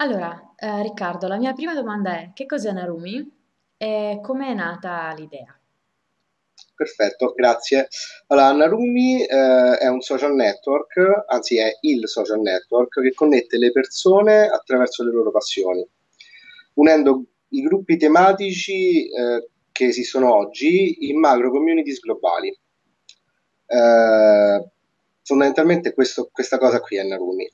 Allora, eh, Riccardo, la mia prima domanda è: che cos'è Narumi e come è nata l'idea? Perfetto, grazie. Allora, Narumi eh, è un social network, anzi è il social network che connette le persone attraverso le loro passioni, unendo i gruppi tematici eh, che esistono oggi in macro communities globali. Eh, fondamentalmente questo, questa cosa qui è Narumi.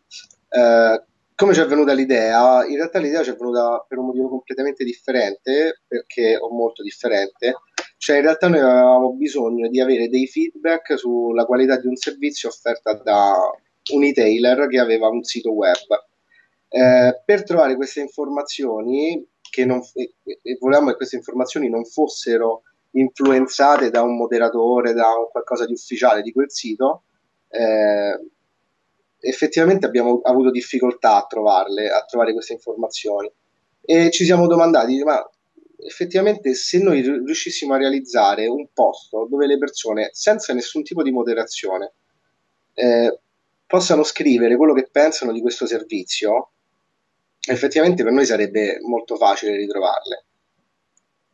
Come ci è venuta l'idea? In realtà l'idea ci è venuta per un motivo completamente differente, perché, o molto differente, cioè in realtà noi avevamo bisogno di avere dei feedback sulla qualità di un servizio offerta da un retailer che aveva un sito web. Eh, per trovare queste informazioni, che non, e, e volevamo che queste informazioni non fossero influenzate da un moderatore, da un qualcosa di ufficiale di quel sito, eh, effettivamente abbiamo avuto difficoltà a trovarle, a trovare queste informazioni. E ci siamo domandati, ma effettivamente se noi riuscissimo a realizzare un posto dove le persone, senza nessun tipo di moderazione, eh, possano scrivere quello che pensano di questo servizio, effettivamente per noi sarebbe molto facile ritrovarle.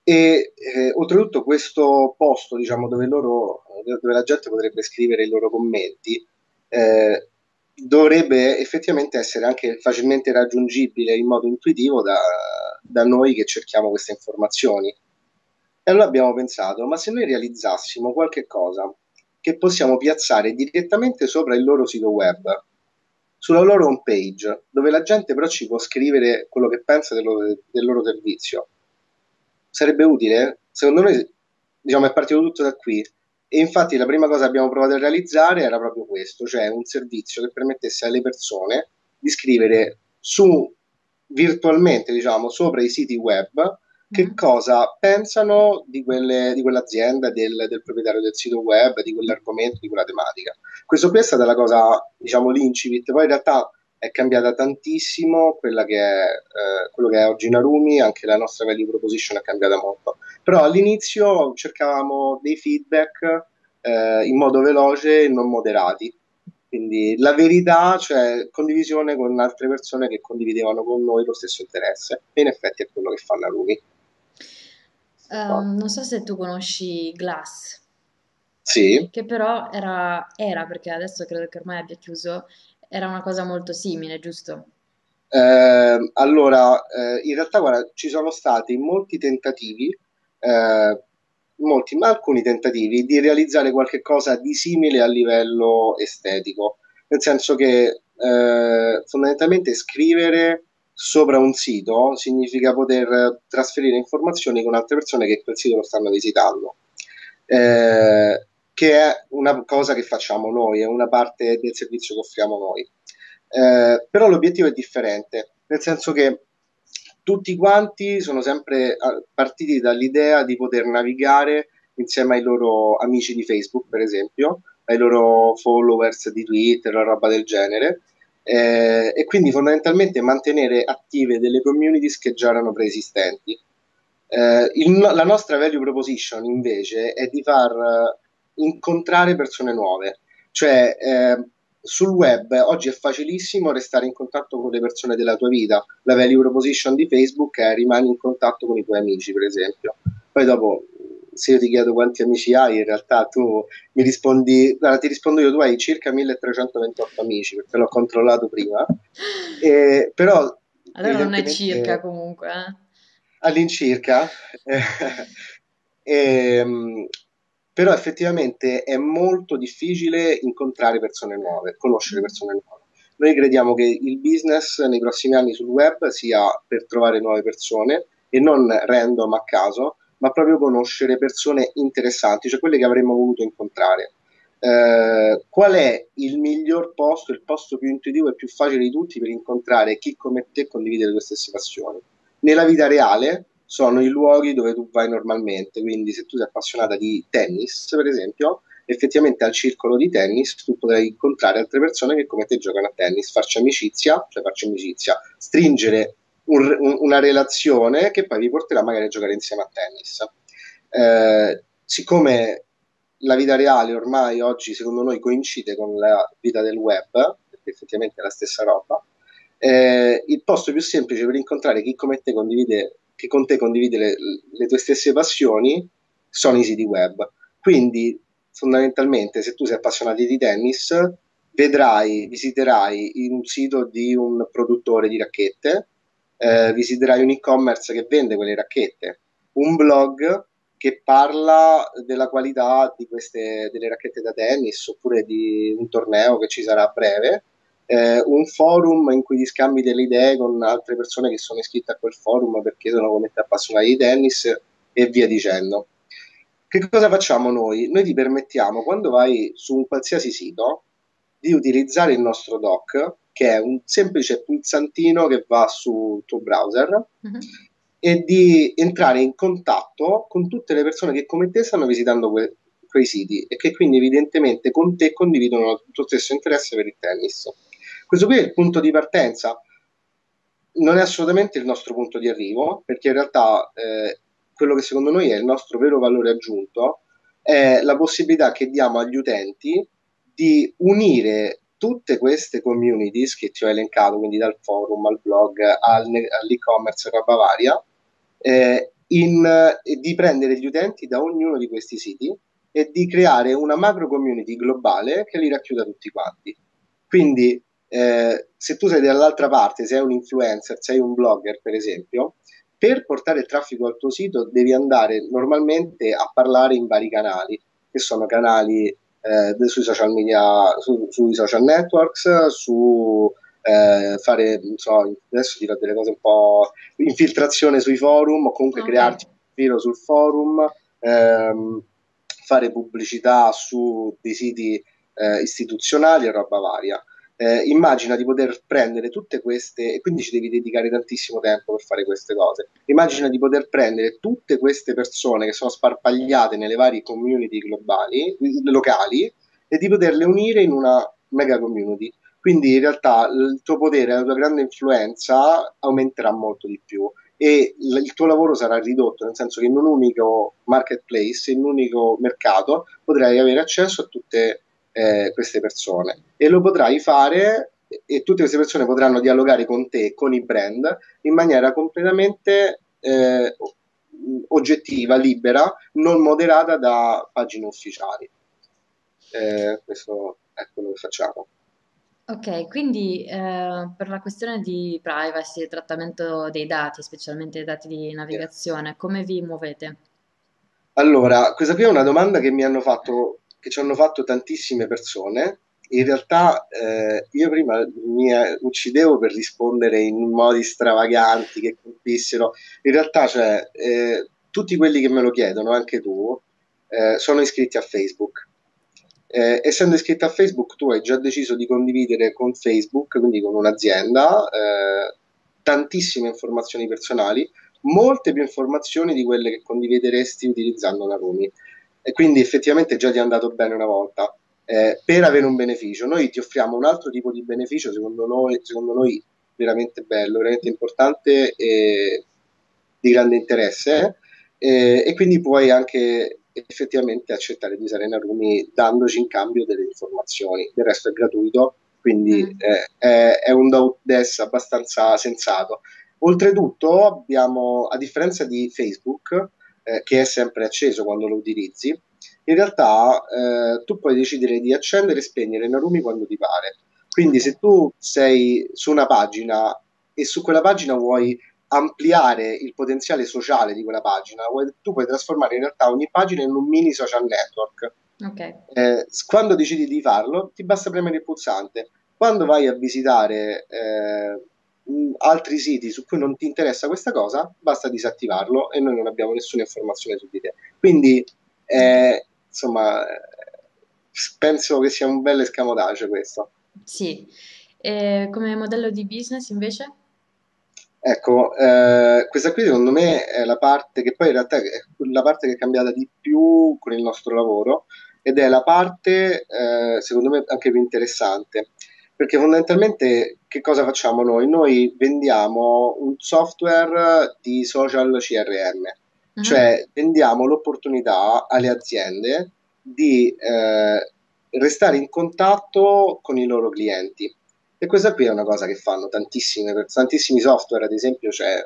E eh, oltretutto questo posto, diciamo, dove, loro, dove la gente potrebbe scrivere i loro commenti, eh, dovrebbe effettivamente essere anche facilmente raggiungibile in modo intuitivo da, da noi che cerchiamo queste informazioni. E allora abbiamo pensato, ma se noi realizzassimo qualche cosa che possiamo piazzare direttamente sopra il loro sito web, sulla loro home page, dove la gente però ci può scrivere quello che pensa del loro, del loro servizio, sarebbe utile? Secondo noi, diciamo, è partito tutto da qui. E infatti la prima cosa che abbiamo provato a realizzare era proprio questo, cioè un servizio che permettesse alle persone di scrivere su virtualmente, diciamo, sopra i siti web che mm. cosa pensano di, quelle, di quell'azienda, del, del, proprietario del sito web, di quell'argomento, di quella tematica. Questo qui è stata la cosa, diciamo, l'incipit. Poi in realtà è cambiata tantissimo quella che è, eh, quello che è oggi Narumi, anche la nostra value proposition è cambiata molto. Però all'inizio cercavamo dei feedback eh, in modo veloce e non moderati. Quindi la verità, cioè condivisione con altre persone che condividevano con noi lo stesso interesse. E in effetti è quello che fa Narumi. Um, non so se tu conosci Glass. Sì. Che però era, era, perché adesso credo che ormai abbia chiuso, era una cosa molto simile, giusto? Eh, allora, eh, in realtà, guarda, ci sono stati molti tentativi, eh, molti, ma alcuni tentativi di realizzare qualcosa di simile a livello estetico, nel senso che eh, fondamentalmente scrivere sopra un sito significa poter trasferire informazioni con altre persone che quel sito lo stanno visitando. Eh, che è una cosa che facciamo noi, è una parte del servizio che offriamo noi. Eh, però l'obiettivo è differente, nel senso che tutti quanti sono sempre ah, partiti dall'idea di poter navigare insieme ai loro amici di Facebook, per esempio, ai loro followers di Twitter o roba del genere, eh, e quindi fondamentalmente mantenere attive delle communities che già erano preesistenti. Eh, il, la nostra value proposition invece è di far incontrare persone nuove. Cioè, eh, sul web oggi è facilissimo restare in contatto con le persone della tua vita. La value proposition di Facebook è rimani in contatto con i tuoi amici, per esempio. Poi dopo, se io ti chiedo quanti amici hai, in realtà tu mi rispondi, guarda, ti rispondo io, tu hai circa 1328 amici, perché l'ho controllato prima. E, però... Allora non è circa comunque. Eh? All'incirca. e, ehm, però effettivamente è molto difficile incontrare persone nuove, conoscere persone nuove. Noi crediamo che il business nei prossimi anni sul web sia per trovare nuove persone e non random a caso, ma proprio conoscere persone interessanti, cioè quelle che avremmo voluto incontrare. Eh, qual è il miglior posto, il posto più intuitivo e più facile di tutti per incontrare chi come te condivide le tue stesse passioni? Nella vita reale, sono i luoghi dove tu vai normalmente. Quindi, se tu sei appassionata di tennis, per esempio, effettivamente al circolo di tennis tu potrai incontrare altre persone che come te giocano a tennis, farci amicizia, cioè farci amicizia, stringere un, un, una relazione che poi vi porterà magari a giocare insieme a tennis. Eh, siccome la vita reale ormai oggi secondo noi coincide con la vita del web, perché effettivamente è la stessa roba, Eh, il posto più semplice per incontrare chi, come te condivide, chi con te condivide le, le tue stesse passioni sono i siti web. Quindi, fondamentalmente, se tu sei appassionato di tennis, vedrai, visiterai un sito di un produttore di racchette, eh, visiterai un e-commerce che vende quelle racchette, un blog che parla della qualità di queste, delle racchette da tennis oppure di un torneo che ci sarà a breve, eh, un forum in cui ti scambi delle idee con altre persone che sono iscritte a quel forum perché sono come te appassionati di tennis e via dicendo. Che cosa facciamo noi? Noi ti permettiamo, quando vai su un qualsiasi sito, di utilizzare il nostro doc, che è un semplice pulsantino che va sul tuo browser, uh-huh. e di entrare in contatto con tutte le persone che come te stanno visitando que- quei siti e che quindi evidentemente con te condividono il tuo stesso interesse per il tennis. Questo qui è il punto di partenza, non è assolutamente il nostro punto di arrivo, perché in realtà eh, quello che secondo noi è il nostro vero valore aggiunto è la possibilità che diamo agli utenti di unire tutte queste communities che ti ho elencato, quindi dal forum al blog al, all'e-commerce roba varia, eh, in, eh, di prendere gli utenti da ognuno di questi siti e di creare una macro community globale che li racchiuda tutti quanti. Quindi eh, se tu sei dall'altra parte, sei un influencer, sei un blogger per esempio, per portare il traffico al tuo sito devi andare normalmente a parlare in vari canali, che sono canali eh, sui social media, su, sui social networks, su eh, fare, non so, adesso dirò delle cose un po' infiltrazione sui forum, o comunque okay. crearti un profilo sul forum, ehm, fare pubblicità su dei siti eh, istituzionali e roba varia eh, immagina di poter prendere tutte queste, e quindi ci devi dedicare tantissimo tempo per fare queste cose. Immagina di poter prendere tutte queste persone che sono sparpagliate nelle varie community globali, locali, e di poterle unire in una mega community. Quindi in realtà il tuo potere, la tua grande influenza aumenterà molto di più e il tuo lavoro sarà ridotto, nel senso che in un unico marketplace, in un unico mercato, potrai avere accesso a tutte eh, queste persone e lo potrai fare e tutte queste persone potranno dialogare con te, con i brand, in maniera completamente eh, oggettiva, libera, non moderata da pagine ufficiali. Eh, questo è quello che facciamo. Ok, quindi eh, per la questione di privacy e trattamento dei dati, specialmente dei dati di navigazione, come vi muovete? Allora, questa qui è una domanda che mi hanno fatto che ci hanno fatto tantissime persone. In realtà eh, io prima mi uccidevo per rispondere in modi stravaganti che colpissero. In realtà, cioè, eh, tutti quelli che me lo chiedono, anche tu, eh, sono iscritti a Facebook. Eh, essendo iscritto a Facebook, tu hai già deciso di condividere con Facebook, quindi con un'azienda, eh, tantissime informazioni personali, molte più informazioni di quelle che condivideresti utilizzando Narumi e quindi effettivamente già ti è andato bene una volta. Eh, per avere un beneficio, noi ti offriamo un altro tipo di beneficio, secondo noi, secondo noi veramente bello, veramente importante e di grande interesse, eh, e quindi puoi anche effettivamente accettare di usare Narumi dandoci in cambio delle informazioni. Del resto è gratuito, quindi mm. eh, è, è, un do des abbastanza sensato. Oltretutto abbiamo, a differenza di Facebook, eh, che è sempre acceso quando lo utilizzi, in realtà eh, tu puoi decidere di accendere e spegnere Narumi quando ti pare. Quindi se tu sei su una pagina e su quella pagina vuoi ampliare il potenziale sociale di quella pagina, tu puoi trasformare in realtà ogni pagina in un mini social network. Okay. Eh, quando decidi di farlo, ti basta premere il pulsante. Quando vai a visitare eh, altri siti su cui non ti interessa questa cosa, basta disattivarlo e noi non abbiamo nessuna informazione su di te. Quindi, eh, insomma, penso che sia un bel escamotage questo. Sì. E come modello di business invece? Ecco, eh, questa qui secondo me è la parte che poi in realtà è la parte che è cambiata di più con il nostro lavoro ed è la parte, eh, secondo me, anche più interessante perché fondamentalmente che cosa facciamo noi? Noi vendiamo un software di social CRM, uh-huh. Mhm. cioè vendiamo l'opportunità alle aziende di eh, restare in contatto con i loro clienti E questa qui è una cosa che fanno tantissime, tantissimi software, ad esempio c'è,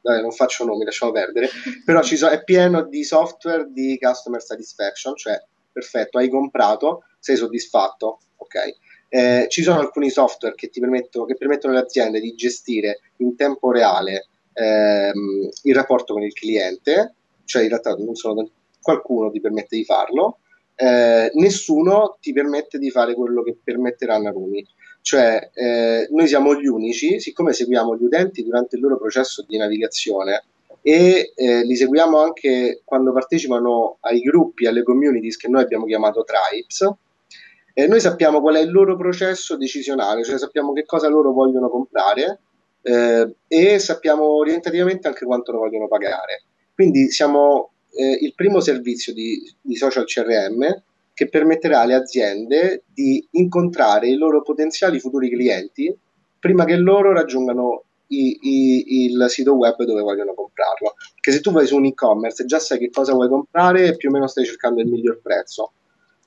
cioè, non faccio nomi, lasciamo perdere, però so, è pieno di software di customer satisfaction, cioè perfetto, hai comprato, sei soddisfatto, ok? Eh, ci sono alcuni software che, permettono, che permettono alle aziende di gestire in tempo reale ehm, il rapporto con il cliente, cioè in realtà sono, qualcuno ti permette di farlo, eh, nessuno ti permette di fare quello che permetterà a Narumi. Cioè, eh, noi siamo gli unici, siccome seguiamo gli utenti durante il loro processo di navigazione e eh, li seguiamo anche quando partecipano ai gruppi, alle communities che noi abbiamo chiamato tribes, eh, noi sappiamo qual è il loro processo decisionale, cioè sappiamo che cosa loro vogliono comprare eh, e sappiamo orientativamente anche quanto lo vogliono pagare. Quindi siamo eh, il primo servizio di, di social CRM che permetterà alle aziende di incontrare i loro potenziali futuri clienti prima che loro raggiungano i, i, il sito web dove vogliono comprarlo. Perché se tu vai su un e-commerce già sai che cosa vuoi comprare e più o meno stai cercando il miglior prezzo.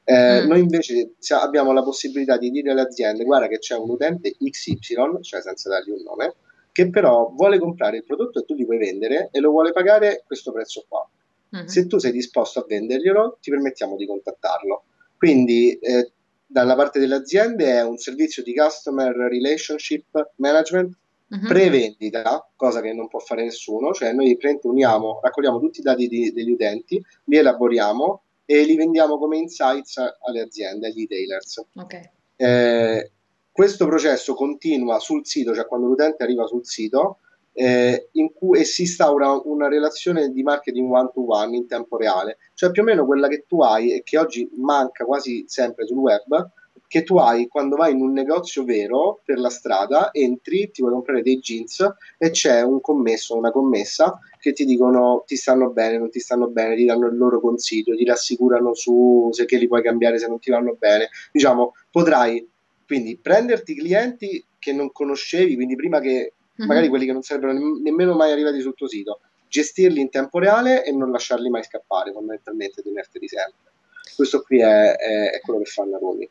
Eh, mm. Noi invece abbiamo la possibilità di dire alle aziende: guarda, che c'è un utente XY, cioè senza dargli un nome, che però vuole comprare il prodotto e tu gli puoi vendere e lo vuole pagare questo prezzo qua. Mm-hmm. Se tu sei disposto a venderglielo, ti permettiamo di contattarlo. Quindi, eh, dalla parte delle aziende è un servizio di customer relationship management mm-hmm. pre-vendita, cosa che non può fare nessuno, cioè noi uniamo, raccogliamo tutti i dati di, degli utenti, li elaboriamo e li vendiamo come insights alle aziende, agli retailers. Okay. Eh, questo processo continua sul sito, cioè quando l'utente arriva sul sito, eh, in cui e si instaura una relazione di marketing one to one in tempo reale, cioè più o meno quella che tu hai e che oggi manca quasi sempre sul web, che tu hai quando vai in un negozio vero per la strada, entri, ti vuoi comprare dei jeans e c'è un commesso, una commessa che ti dicono ti stanno bene, non ti stanno bene, ti danno il loro consiglio, ti rassicurano su se che li puoi cambiare se non ti vanno bene. Diciamo, potrai quindi prenderti clienti che non conoscevi, quindi prima che mm-hmm. magari quelli che non sarebbero nemmeno mai arrivati sul tuo sito, gestirli in tempo reale e non lasciarli mai scappare, fondamentalmente tenerteli sempre. Questo qui è, è, è quello che fanno a Rumi.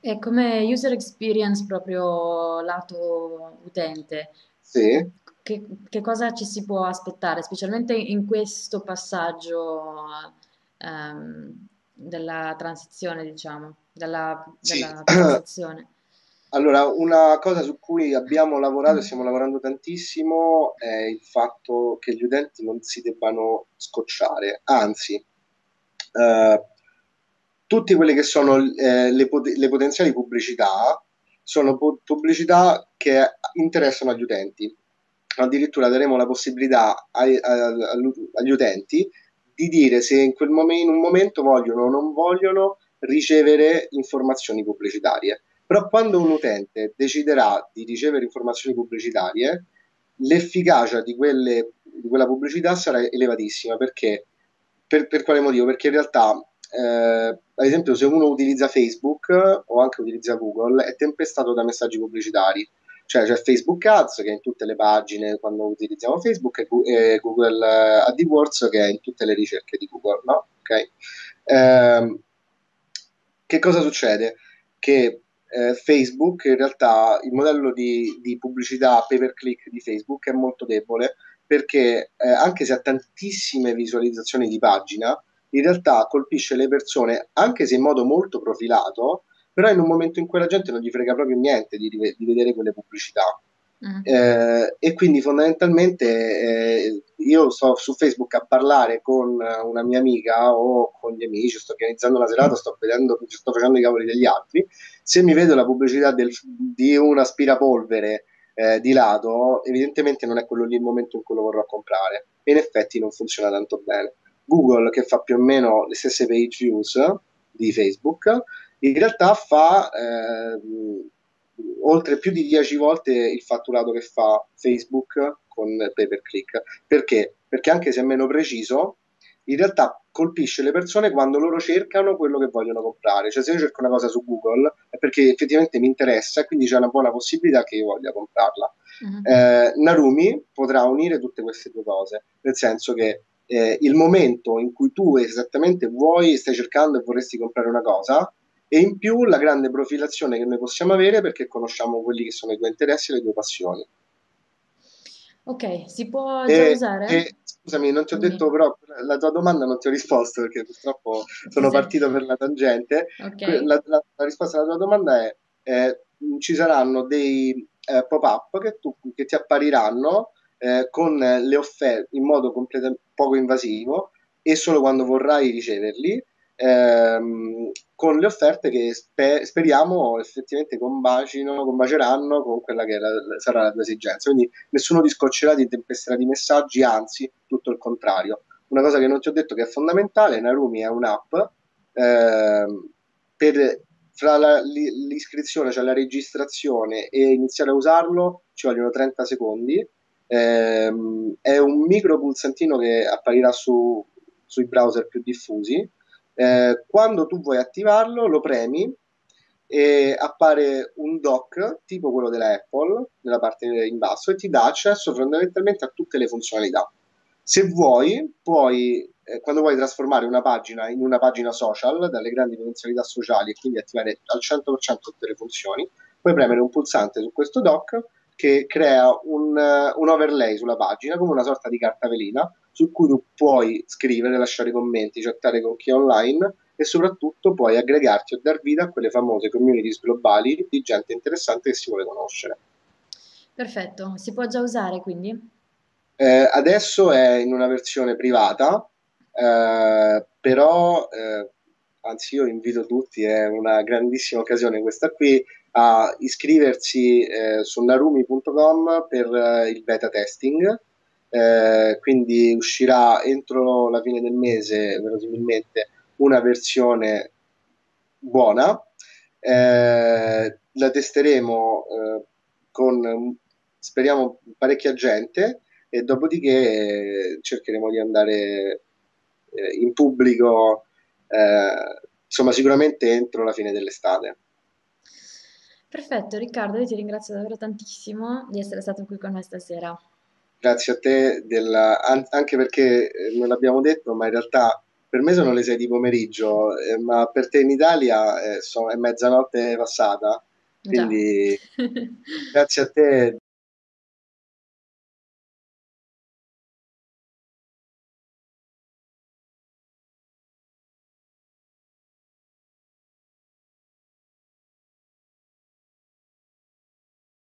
E come user experience proprio lato utente, sì. che, che cosa ci si può aspettare, specialmente in questo passaggio um, della transizione, diciamo, della, della sì. transizione? Allora, una cosa su cui abbiamo lavorato e stiamo lavorando tantissimo è il fatto che gli utenti non si debbano scocciare, anzi, eh, tutte quelle che sono eh, le, pot- le, potenziali pubblicità sono po- pubblicità che interessano agli utenti. Addirittura daremo la possibilità ai, a, agli utenti di dire se in, momento, in un momento vogliono o non vogliono ricevere informazioni pubblicitarie. Però quando un utente deciderà di ricevere informazioni pubblicitarie, l'efficacia di, quelle, di quella pubblicità sarà elevatissima. Perché? Per, per quale motivo? Perché in realtà eh, ad esempio se uno utilizza Facebook o anche utilizza Google è tempestato da messaggi pubblicitari cioè c'è Facebook Ads che è in tutte le pagine quando utilizziamo Facebook e Google AdWords che è in tutte le ricerche di Google no? okay. eh, che cosa succede? che eh, Facebook in realtà il modello di, di pubblicità pay per click di Facebook è molto debole perché eh, anche se ha tantissime visualizzazioni di pagina in realtà colpisce le persone, anche se in modo molto profilato, però in un momento in cui la gente non gli frega proprio niente di, di vedere quelle pubblicità. Mm. Eh, e quindi fondamentalmente eh, io sto su Facebook a parlare con una mia amica o con gli amici, sto organizzando una serata, sto, vedendo, sto facendo i cavoli degli altri. Se mi vedo la pubblicità del, di un aspirapolvere eh, di lato, evidentemente non è quello lì il momento in cui lo vorrò comprare. E in effetti non funziona tanto bene. Google che fa più o meno le stesse page views di Facebook, in realtà fa eh, oltre più di 10 volte il fatturato che fa Facebook con pay per click. Perché? Perché anche se è meno preciso, in realtà colpisce le persone quando loro cercano quello che vogliono comprare. Cioè, se io cerco una cosa su Google è perché effettivamente mi interessa e quindi c'è una buona possibilità che io voglia comprarla. Uh-huh. Eh, Narumi potrà unire tutte queste due cose, nel senso che eh, il momento in cui tu esattamente vuoi, stai cercando e vorresti comprare una cosa, e in più la grande profilazione che noi possiamo avere perché conosciamo quelli che sono i tuoi interessi e le tue passioni. Ok, si può già E, usare? e, scusami, non ti ho detto però la tua domanda non ti ho risposto perché purtroppo sono sei... partito per la tangente. Ok, Que- La, la- la risposta alla tua domanda è eh, ci saranno dei eh, pop-up che, tu- che ti appariranno eh, con le offerte in modo completamente poco invasivo e solo quando vorrai riceverli, ehm, con le offerte che spe- speriamo effettivamente combacino, combaceranno con quella che la- sarà la tua esigenza. Quindi nessuno ti scoccerà, ti tempesterà di messaggi, anzi, tutto il contrario. Una cosa che non ti ho detto che è fondamentale, Narumi è un'app ehm, per fra la- li- l'iscrizione, cioè la registrazione e iniziare a usarlo ci vogliono 30 secondi. Ehm, è un micro pulsantino che apparirà su- sui browser più diffusi. Eh, quando tu vuoi attivarlo, lo premi e appare un dock tipo quello della Apple nella parte in basso e ti dà accesso fondamentalmente a tutte le funzionalità. Se vuoi, puoi, eh, quando vuoi trasformare una pagina in una pagina social dalle grandi potenzialità sociali e quindi attivare al 100% tutte le funzioni, puoi premere un pulsante su questo dock che crea un, un overlay sulla pagina come una sorta di carta velina su cui tu puoi scrivere, lasciare commenti, chattare con chi è online e soprattutto puoi aggregarti o dar vita a quelle famose communities globali di gente interessante che si vuole conoscere. perfetto. Si può già usare quindi? Eh, adesso è in una versione privata, eh, però eh, anzi io invito tutti, è una grandissima occasione questa qui, a iscriversi eh, su narumi.com per eh, il beta testing. Eh, quindi uscirà entro la fine del mese, verosimilmente, una versione buona. Eh, la testeremo eh, con, speriamo, parecchia gente e dopodiché eh, cercheremo di andare in pubblico, insomma, sicuramente entro la fine dell'estate. Perfetto, Riccardo, io ti ringrazio davvero tantissimo di essere stato qui con noi stasera. Grazie a te, della- an- anche perché eh, non l'abbiamo detto, ma in realtà per me sono le 6 di pomeriggio, eh, ma per te in Italia eh, so- è mezzanotte passata, quindi grazie a te